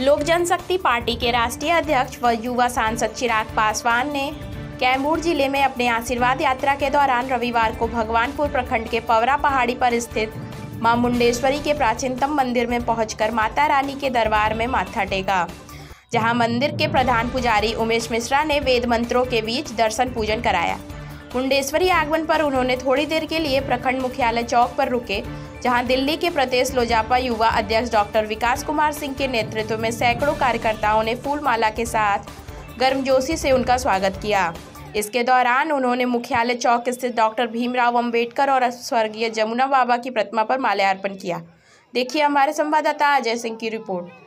लोक जनशक्ति पार्टी के राष्ट्रीय अध्यक्ष व युवा सांसद चिराग पासवान ने कैमूर ज़िले में अपने आशीर्वाद यात्रा के दौरान रविवार को भगवानपुर प्रखंड के पवरा पहाड़ी पर स्थित माँ मुंडेश्वरी के प्राचीनतम मंदिर में पहुंचकर माता रानी के दरबार में माथा टेका, जहाँ मंदिर के प्रधान पुजारी उमेश मिश्रा ने वेद मंत्रों के बीच दर्शन पूजन कराया। मुंडेश्वरी आगमन पर उन्होंने थोड़ी देर के लिए प्रखंड मुख्यालय चौक पर रुके, जहाँ दिल्ली के प्रदेश लोजापा युवा अध्यक्ष डॉक्टर विकास कुमार सिंह के नेतृत्व में सैकड़ों कार्यकर्ताओं ने फूलमाला के साथ गर्मजोशी से उनका स्वागत किया। इसके दौरान उन्होंने मुख्यालय चौक स्थित डॉक्टर भीमराव अंबेडकर और स्वर्गीय जमुना बाबा की प्रतिमा पर माल्यार्पण किया। देखिए हमारे संवाददाता अजय सिंह की रिपोर्ट।